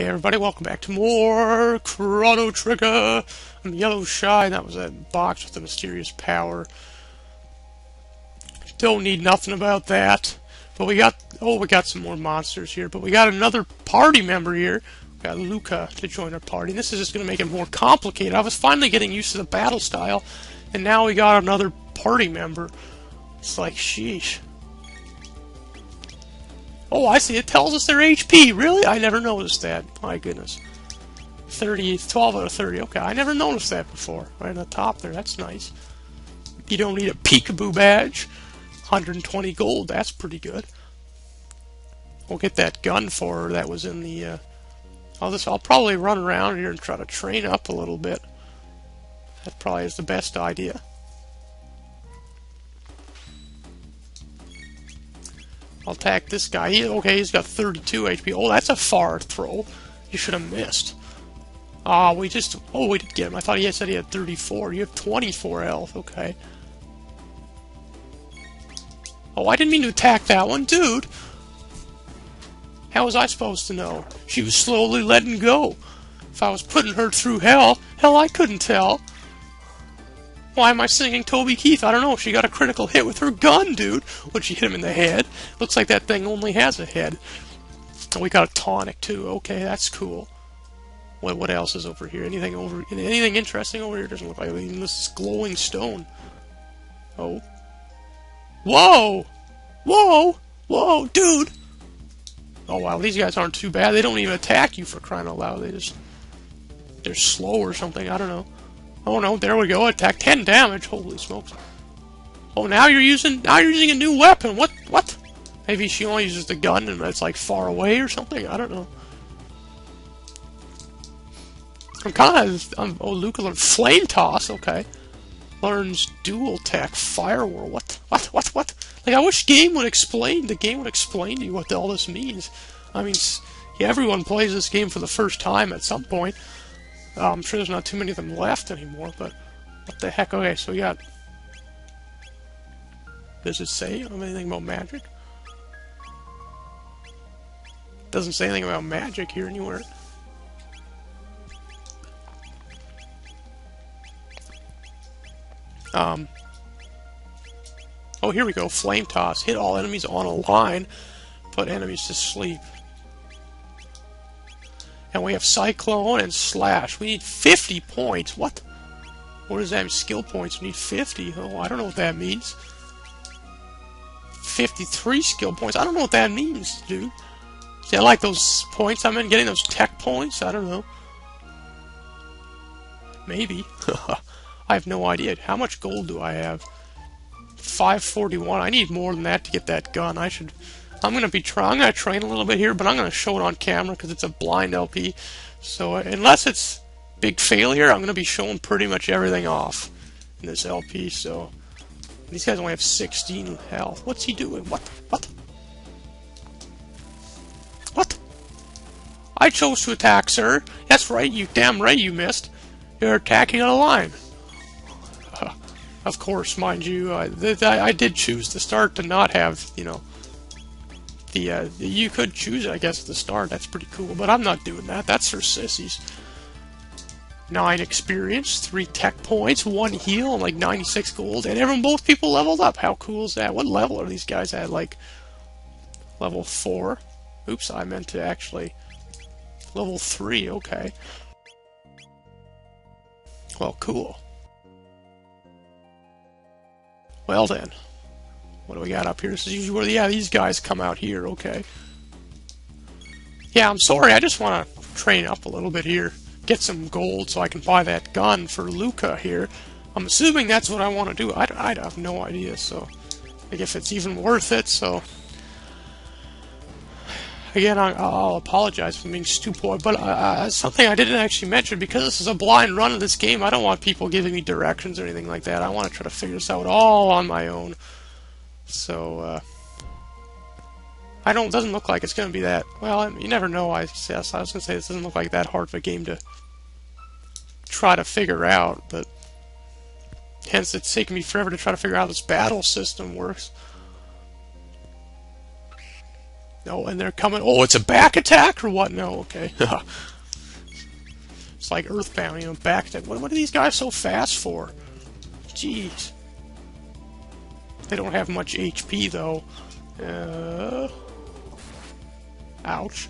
Hey everybody, welcome back to more Chrono Trigger. I'm YellowShy, that was that box with the mysterious power. Don't need nothing about that. But we got, oh, we got some more monsters here. But we got another party member here. We got Lucca to join our party. This is just going to make it more complicated. I was finally getting used to the battle style. And now we got another party member. It's like, sheesh. Oh, I see. It tells us their HP. Really? I never noticed that. My goodness. 30, 12 out of 30. Okay, I never noticed that before. Right on the top there. That's nice. You don't need a peekaboo badge. 120 gold. That's pretty good. We'll get that gun for her that was in the... Uh, I'll, just, I'll probably run around here and try to train up a little bit. That probably is the best idea. I'll attack this guy. He, okay, he's got 32 HP. Oh, that's a far throw. You should have missed. Ah, we just... Oh, we did get him. I thought he said he had 34. You have 24 health. Okay. Oh, I didn't mean to attack that one. Dude! How was I supposed to know? She was slowly letting go. If I was putting her through hell, hell, I couldn't tell. Why am I singing Toby Keith? I don't know. She got a critical hit with her gun, dude. Would she hit him in the head? Looks like that thing only has a head. And we got a tonic, too. Okay, that's cool. What, what else is over here? Anything over... Anything interesting over here? Doesn't look like... Mean, this is glowing stone. Oh. Whoa! Whoa! Whoa, dude! Oh, wow, these guys aren't too bad. They don't even attack you for crying out loud. They just... They're slow or something. I don't know. Oh no, there we go. Attack 10 damage. Holy smokes. Oh, now you're using now you're using a new weapon. What? What? Maybe she only uses the gun and it's like far away or something. I don't know. I'm kind of. I'm, oh, Lucca learned flame toss. Okay. Learns dual tech firewall. What? What? What? What? Like I wish game would explain. The game would explain to you what all this means. I mean, yeah, everyone plays this game for the first time at some point. Uh, I'm sure there's not too many of them left anymore, but what the heck? Okay, so we got. Does it say anything about magic? Doesn't say anything about magic here anywhere. Um. Oh, here we go. Flame toss. Hit all enemies on a line. Put enemies to sleep. And we have Cyclone and Slash. We need 50 points. What? What does that mean? Skill points. We need 50. Oh, I don't know what that means. 53 skill points. I don't know what that means, dude. See, I like those points I'm in. Getting those tech points. I don't know. Maybe. I have no idea. How much gold do I have? 541. I need more than that to get that gun. I should I'm gonna be trying. I'm gonna train a little bit here, but I'm gonna show it on camera because it's a blind LP. So uh, unless it's big failure, I'm gonna be showing pretty much everything off in this LP. So these guys only have 16 health. What's he doing? What? What? What? I chose to attack, sir. That's right. You damn right you missed. You're attacking on a line. Of course, mind you, I, I did choose to start to not have, you know, the, uh, you could choose I guess, the star. That's pretty cool, but I'm not doing that. That's for sissies. 9 experience, 3 tech points, 1 heal, and like 96 gold, and everyone, both people leveled up. How cool is that? What level are these guys at? Like, level 4? Oops, I meant to actually... Level 3, okay. Well, cool. Well then. What do we got up here? This is usually where, yeah, these guys come out here, okay. Yeah, I'm sorry, I just want to train up a little bit here. Get some gold so I can buy that gun for Lucca here. I'm assuming that's what I want to do. I, I have no idea, so... Like, if it's even worth it, so... Again, I, will apologize for being stupid, but uh, something I didn't actually mention, because this is a blind run of this game, I don't want people giving me directions or anything like that. I want to try to figure this out all on my own. So, uh, I don't, doesn't look like it's going to be that, well, you never know, I guess. I was going to say this doesn't look like that hard of a game to try to figure out, but hence it's taken me forever to try to figure out how this battle system works. No, and they're coming. Oh, it's a back attack or what? No, okay. it's like Earthbound, you know, back attack. What, what are these guys so fast for? Jeez. They don't have much HP, though. Uh, ouch.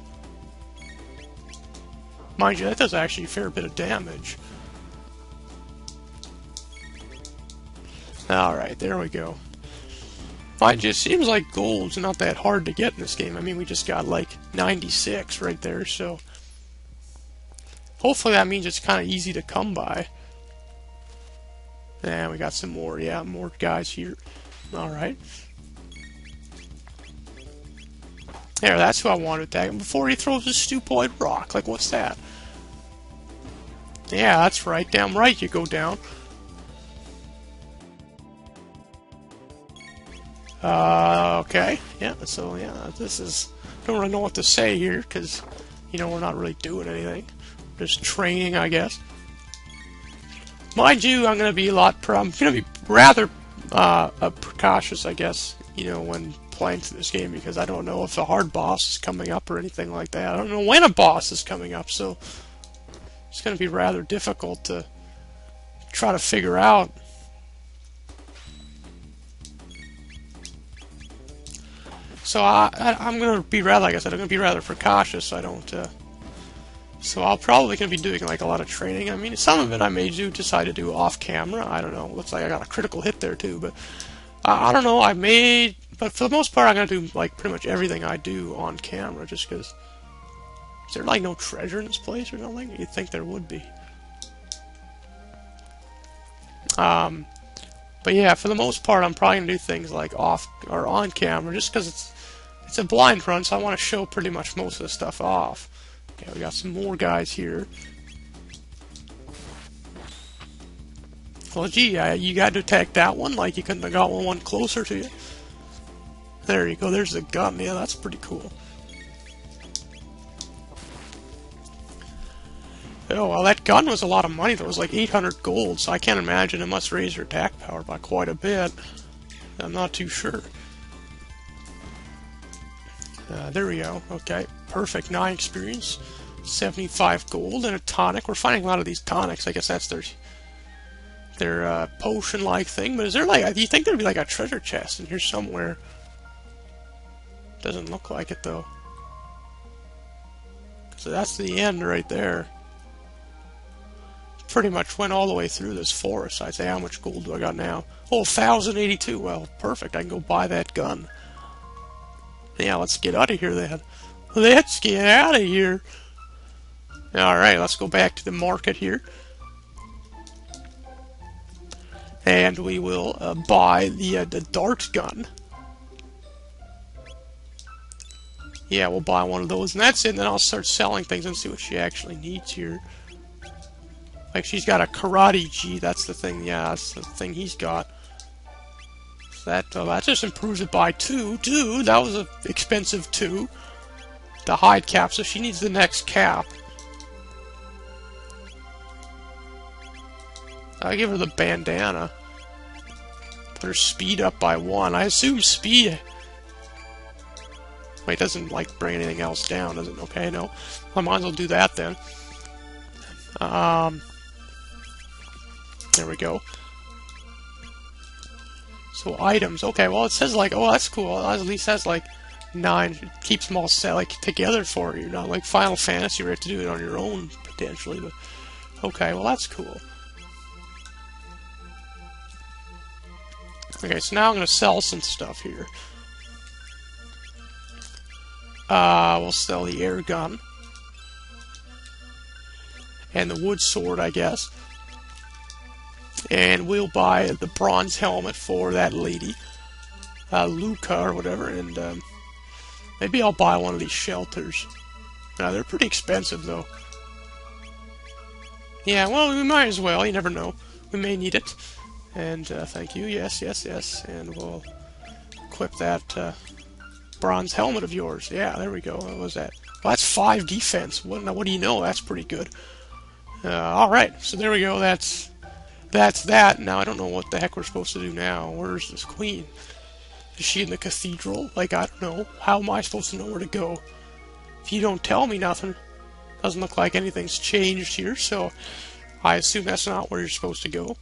Mind you, that does actually a fair bit of damage. Alright, there we go. Mind you, it seems like gold's not that hard to get in this game. I mean, we just got like 96 right there, so... Hopefully that means it's kind of easy to come by. And we got some more, yeah, more guys here. Alright. There, that's who I want to attack him before he throws his stupoid rock. Like, what's that? Yeah, that's right. Damn right you go down. Uh, okay. Yeah, so, yeah, this is... don't really know what to say here, because, you know, we're not really doing anything. Just training, I guess. Mind you, I'm going to be a lot... I'm going to be rather uh, uh, precautious, I guess, you know, when playing through this game, because I don't know if a hard boss is coming up or anything like that. I don't know when a boss is coming up, so it's going to be rather difficult to try to figure out. So I, I, am going to be rather, like I said, I'm going to be rather precautious. I don't. Uh, so I'll probably going to be doing like a lot of training. I mean, some of it I may do decide to do off camera. I don't know. Looks like I got a critical hit there too, but uh, I don't know. I may, but for the most part, I'm going to do like pretty much everything I do on camera, just because is there like no treasure in this place or something? You'd think there would be. Um, but yeah, for the most part, I'm probably gonna do things like off or on camera, just because it's it's a blind run, so I want to show pretty much most of the stuff off. Okay, we got some more guys here. Well, gee, uh, you got to attack that one like you couldn't have got one, one closer to you. There you go, there's the gun. Yeah, that's pretty cool. Oh, well, that gun was a lot of money. That was like 800 gold, so I can't imagine it must raise your attack power by quite a bit. I'm not too sure. Uh, there we go. Okay, perfect. 9 experience, 75 gold, and a tonic. We're finding a lot of these tonics. I guess that's their their uh, potion-like thing. But is there like, do you think there'd be like a treasure chest in here somewhere? Doesn't look like it though. So that's the end right there pretty much went all the way through this forest. I'd say, how much gold do I got now? Oh, 1,082. Well, perfect. I can go buy that gun. Yeah, let's get out of here then. Let's get out of here. Alright, let's go back to the market here. And we will uh, buy the, uh, the dart gun. Yeah, we'll buy one of those, and that's it. And then I'll start selling things and see what she actually needs here. Like, she's got a karate G, that's the thing, yeah, that's the thing he's got. That, uh, that just improves it by two. Dude, that was an expensive two. The hide cap, so she needs the next cap. I give her the bandana. Put her speed up by one. I assume speed... Wait, doesn't, like, bring anything else down, does it? Okay, no. I might as well do that, then. Um... There we go. So items, okay, well it says like, oh that's cool, at least has like nine, keeps them all set like together for you, not like Final Fantasy where you have to do it on your own potentially, but okay, well that's cool. Okay, so now I'm to sell some stuff here. Uh, we'll sell the air gun. And the wood sword, I guess and we'll buy the bronze helmet for that lady, uh, Lucca or whatever, and um, maybe I'll buy one of these shelters. Now they're pretty expensive though. Yeah, well, we might as well. You never know. We may need it. And uh, thank you. Yes, yes, yes. And we'll equip that uh, bronze helmet of yours. Yeah, there we go. What was that? Well, that's five defense. What, what do you know? That's pretty good. Uh, all right. So there we go. That's that's that. Now I don't know what the heck we're supposed to do now. Where's this queen? Is she in the cathedral? Like, I don't know. How am I supposed to know where to go? If you don't tell me nothing, doesn't look like anything's changed here, so I assume that's not where you're supposed to go.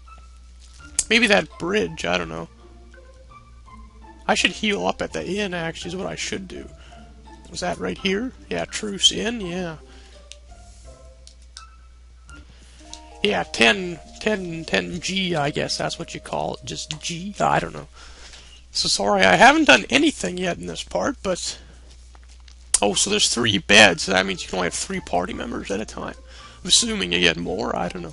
Maybe that bridge, I don't know. I should heal up at the inn, actually, is what I should do. Was that right here? Yeah, Truce Inn, yeah. Yeah, 10, 10, 10G, I guess that's what you call it. Just G? I don't know. So sorry, I haven't done anything yet in this part, but... Oh, so there's three beds. That means you can only have three party members at a time. I'm assuming you get more, I don't know.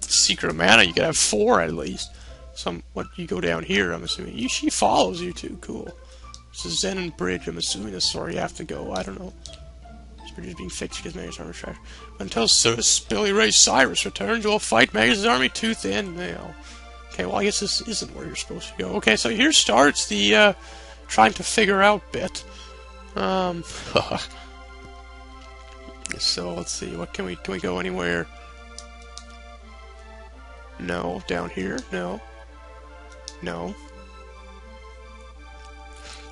Secret Mana, you could have four at least. Some, what, you go down here, I'm assuming. You, she follows you too, cool. This is Zenan Bridge, I'm assuming this is where you have to go, I don't know. This bridge is being fixed because Magus' armor trash. Until Sir Billy Ray Cyrus returns, we'll fight Magus' army tooth and nail. Okay, well, I guess this isn't where you're supposed to go. Okay, so here starts the, uh, trying to figure out bit. Um, so let's see, what can we, can we go anywhere? No. Down here? No. No.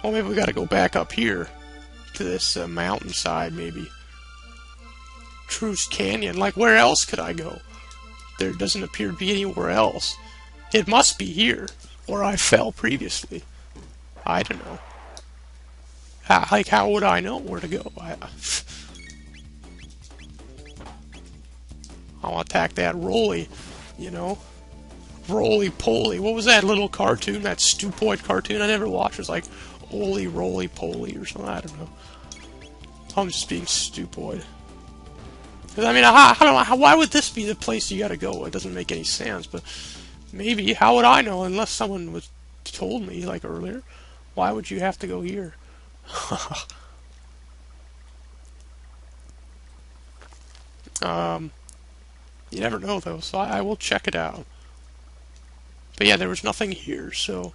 Well, maybe we gotta go back up here to this uh, mountainside, maybe. Truce Canyon. Like, where else could I go? There doesn't appear to be anywhere else. It must be here, or I fell previously. I don't know. How, like, how would I know where to go? I, uh, I'll attack that Roly, you know? Roly Poly. What was that little cartoon, that Stupoid cartoon I never watched? It was like Oly Roly Poly or something. I don't know. I'm just being stupoid. Because, I mean, don't know, how, why would this be the place you gotta go? It doesn't make any sense, but maybe. How would I know unless someone was told me, like, earlier? Why would you have to go here? um, you never know, though, so I, I will check it out. But yeah, there was nothing here, so...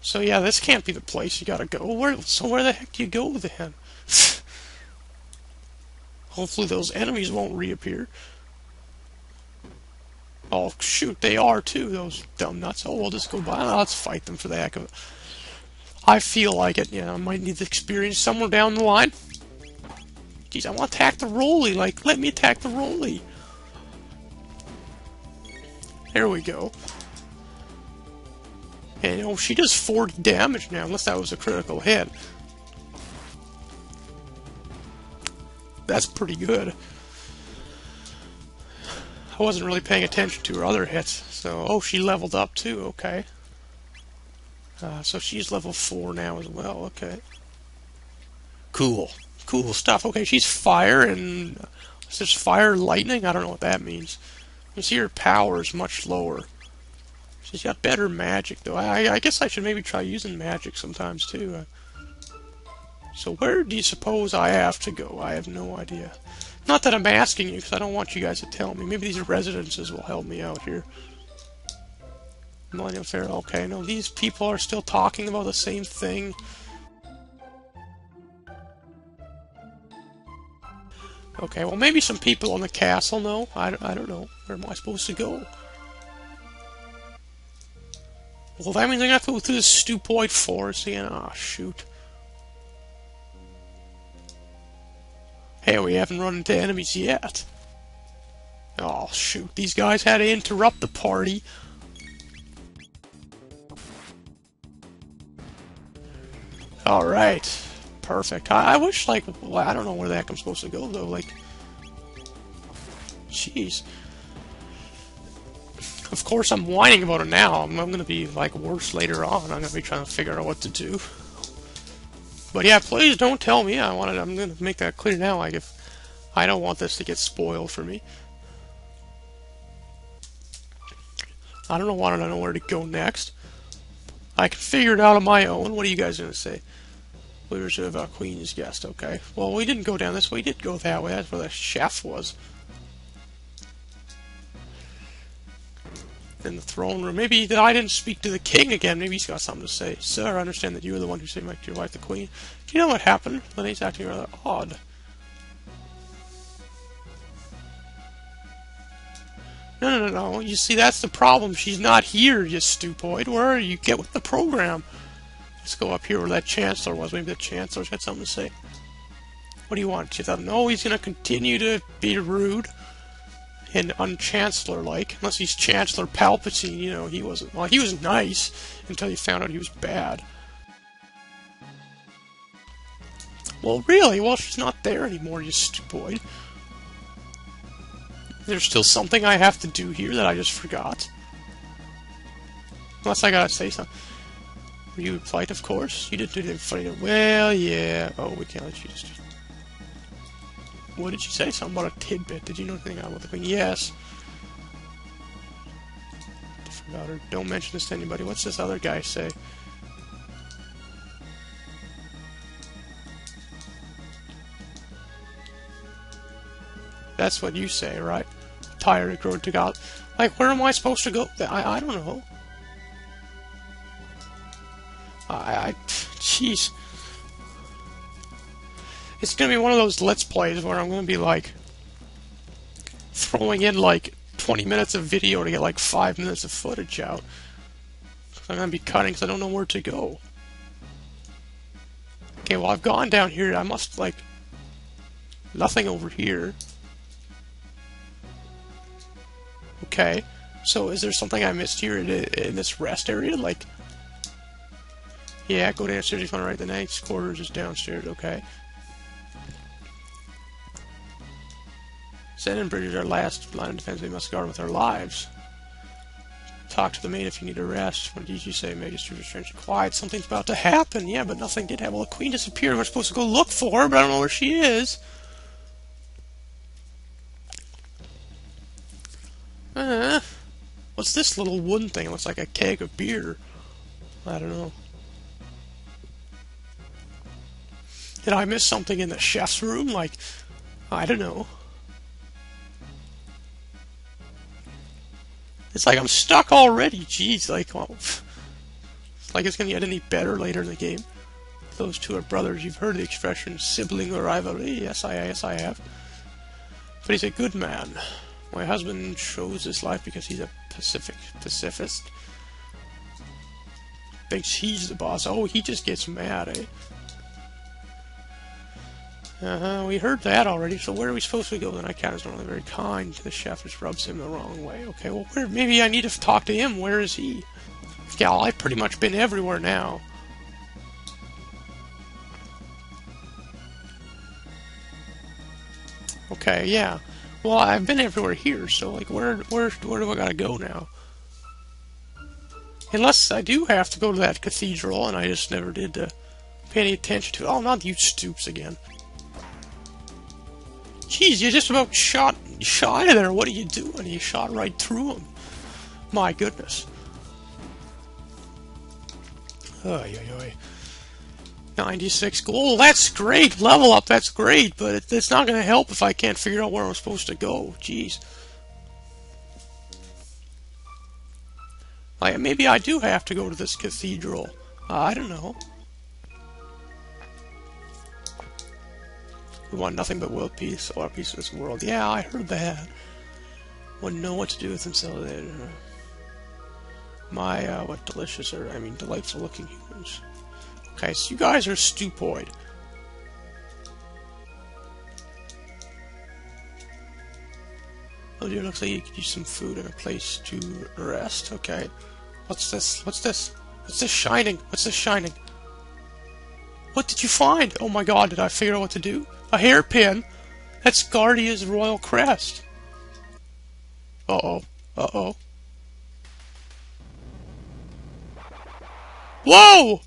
So yeah, this can't be the place you gotta go. Where? So where the heck do you go then? Hopefully those enemies won't reappear. Oh, shoot, they are too, those dumb nuts. Oh, we'll just go by. let's fight them for the heck of it. I feel like it. Yeah, I might need the experience somewhere down the line. Jeez, I want to attack the Roly. Like, let me attack the Roly. There we go. And, oh, she does 40 damage now, unless that was a critical hit. That's pretty good. I wasn't really paying attention to her other hits. So, oh, she leveled up too, okay. Uh, so she's level 4 now as well, okay. Cool. Cool stuff. Okay, she's fire and... Is this fire lightning? I don't know what that means. You see her power is much lower. She's got better magic, though. I, I guess I should maybe try using magic sometimes, too. Uh, so where do you suppose I have to go? I have no idea. Not that I'm asking you, because I don't want you guys to tell me. Maybe these residences will help me out here. Millennium Fair, okay. No, these people are still talking about the same thing. Okay, well maybe some people on the castle know. I, I don't know. Where am I supposed to go? Well, that means I have to go through the stupoid forest again. Ah, oh, shoot. Hey, we haven't run into enemies yet. Oh, shoot. These guys had to interrupt the party. Alright. Perfect. I, I, wish, like, well, I don't know where the heck I'm supposed to go, though. Like, jeez. Of course, I'm whining about it now. I'm, I'm to be, like, worse later on. I'm to be trying to figure out what to do. But yeah, please don't tell me. I wanted. I'm going to make that clear now. Like, if I don't want this to get spoiled for me. I don't know. Want to know where to go next. I can figure it out on my own. What are you guys to say? Leaders of uh, Queen's Guest. Okay. Well, we didn't go down this way. We did go that way. That's where the chef was. In the throne room. Maybe that I didn't speak to the king again. Maybe he's got something to say. Sir, I understand that you are the one who saved my dear wife, the queen. Do you know what happened? Lenny's acting rather odd. No, no, no, no. You see, that's the problem. She's not here, you stupoid. Where are you? Get with the program. Let's go up here where that Chancellor was. Maybe the Chancellor's got something to say. What do you want? You thought, no, he's going to continue to be rude and unchancellor-like. Unless he's Chancellor Palpatine, you know, he wasn't... Well, he was nice until you found out he was bad. Well, really? Well, she's not there anymore, you stupoid. There's still something I have to do here that I just forgot. Unless I gotta say something. You flight, of course? You didn't do anything funny. Well, yeah. Oh, we can't let you just... What did you say? Something about a tidbit. Did you know anything about the queen? Yes. Forgot her. Don't mention this to anybody. What's this other guy say? That's what you say, right? Tired grown to God. Like, where am I supposed to go? I, I don't know. I, I, jeez. It's gonna be one of those Let's Plays where I'm gonna be, like, throwing in, like, 20 minutes of video to get, like, 5 minutes of footage out. I'm gonna be cutting because I don't know where to go. Okay, well, I've gone down here. I must, like, nothing over here. Okay. So is there something I missed here in, in this rest area? Like, yeah, go downstairs. If you want to write The knight's quarters is downstairs. Okay. Zen and Bridget are last line of defense. We must guard with our lives. Talk to the maid if you need a rest. What did you say? Magister was strangely quiet. Something's about to happen. Yeah, but nothing did happen. Well, the queen disappeared. We're supposed to go look for her, but I don't know where she is. Uh, what's this little wooden thing? It looks like a keg of beer. I don't know. Did I miss something in the chef's room? Like, I don't know. It's like I'm stuck already. Jeez, like, well, it's like it's gonna get any better later in the game. Those two are brothers. You've heard the expression sibling rivalry. Yes, I, yes, I have. But he's a good man. My husband chose this life because he's a Pacific pacifist. Thinks he's the boss. Oh, he just gets mad, eh? Uh-huh, we heard that already, so where are we supposed to go then? I can't is normally very kind. To the chef just rubs him the wrong way. Okay, well, where, maybe I need to talk to him. Where is he? Yeah, I've pretty much been everywhere now. Okay, yeah. Well, I've been everywhere here, so like, where, where, where do I gotta go now? Unless I do have to go to that cathedral, and I just never did uh, pay any attention to it. Oh, not you stoops again. Jeez, you just about shot, shot of there. What are you doing? You shot right through him. My goodness. Oy, oy, oy. 96 gold. That's great. Level up, that's great. But it, it's not going to help if I can't figure out where I'm supposed to go. Jeez. Like, maybe I do have to go to this cathedral. Uh, I don't know. We want nothing but world peace or peace of this world. Yeah, I heard that. Wouldn't know what to do with themselves. My, uh, what delicious, or, I mean, delightful looking humans. Okay, so you guys are stupoid. Oh dear, looks like you could use some food and a place to rest. Okay. What's this? What's this? What's this shining? What's this shining? What did you find? Oh my god, did I figure out what to do? A hairpin? That's Guardia's royal crest. Uh-oh. Uh-oh. Whoa!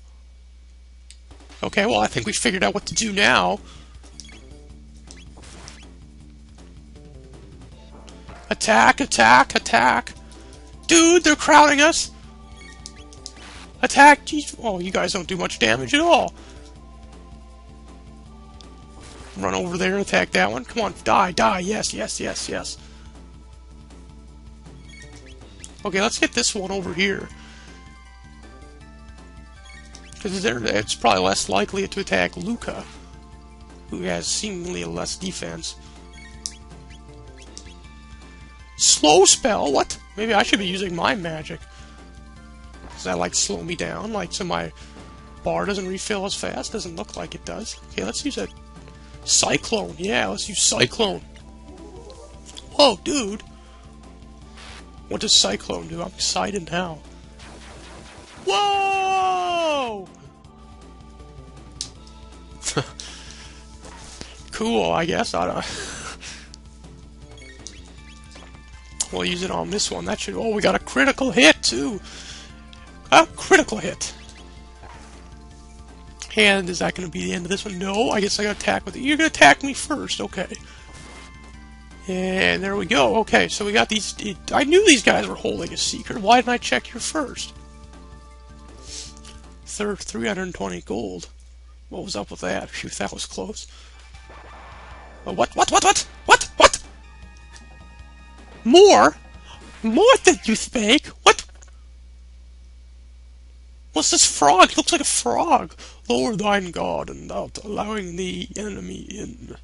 Okay, well, I think we figured out what to do now. Attack, attack, attack. Dude, they're crowding us. Attack, jeez. Oh, you guys don't do much damage at all. Run over there, and attack that one. Come on, die, die. Yes, yes, yes, yes. Okay, let's get this one over here. Because it's probably less likely to attack Lucca, who has seemingly less defense. slow spell? What? Maybe I should be using my magic. Does that, like, slow me down? Like, so my bar doesn't refill as fast? Doesn't look like it does. Okay, let's use a Cyclone. Yeah, let's use Cyclone. Whoa, dude. What does Cyclone do? I'm excited now. Whoa! cool, I guess. I don't. we'll use it on this one. That should. Oh, we got a critical hit too. A critical hit. And is that going to be the end of this one? No, I guess I got to attack with it. You're going to attack me first. Okay. And there we go. Okay, so we got these. I knew these guys were holding a secret. Why didn't I check here first? Third, 320 gold. What was up with that? Phew, that was close. Oh, what, what, what, what? What, what? More? More than you think? What? What's this frog? It looks like a frog. Lower thine guard and out, allowing the enemy in.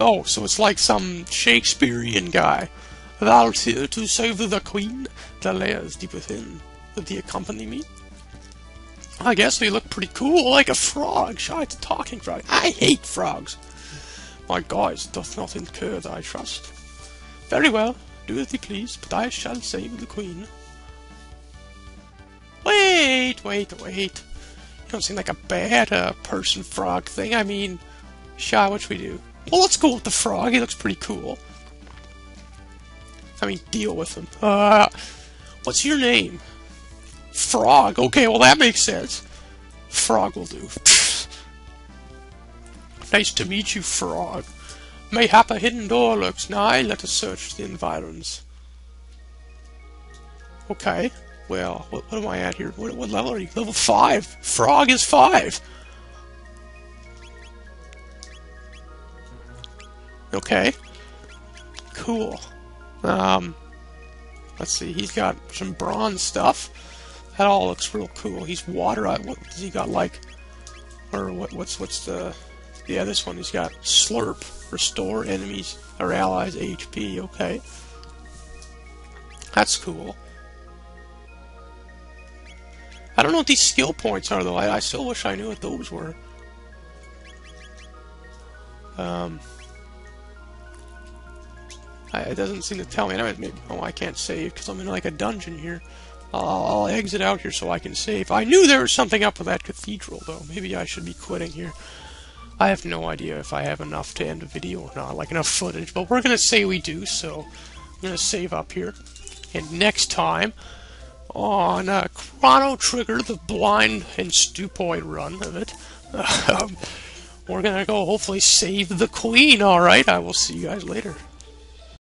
Oh, so it's like some Shakespearean guy. Thou here to save the queen, the layers deep within. Would thee accompany me? I guess they look pretty cool, like a frog. Shy, a talking frog. I hate frogs. My guise doth not incur thy trust. Very well, do as thee please, but I shall save the queen. Wait, wait, wait. You don't seem like a bad uh, person frog thing. I mean, Shy, what should we do? Well, let's go with the frog. He looks pretty cool. I mean, deal with him. Uh, what's your name? Frog. Okay, well that makes sense. Frog will do. nice to meet you, Frog. Mayhap a hidden door lurks nigh. Let us search the environs. Okay. Well, what, what am I at here? What, what level are you? Level 5! Frog is 5! Okay. Cool. Um, let's see, he's got some bronze stuff. That all looks real cool. He's water. What does he got like? Or what? What's what's the? Yeah, this one. He's got slurp. Restore enemies or allies HP. Okay, that's cool. I don't know what these skill points are though. I, I still wish I knew what those were. Um. I, it doesn't seem to tell me. I oh, I can't save because I'm in like a dungeon here. I'll, I'll, exit out here so I can save. I knew there was something up with that cathedral, though. Maybe I should be quitting here. I have no idea if I have enough to end a video or not, like enough footage, but we're going to say we do, so I'm going to save up here. And next time, on uh, Chrono Trigger, the blind and stupoid run of it, um, we're to go hopefully save the queen, alright? I will see you guys later.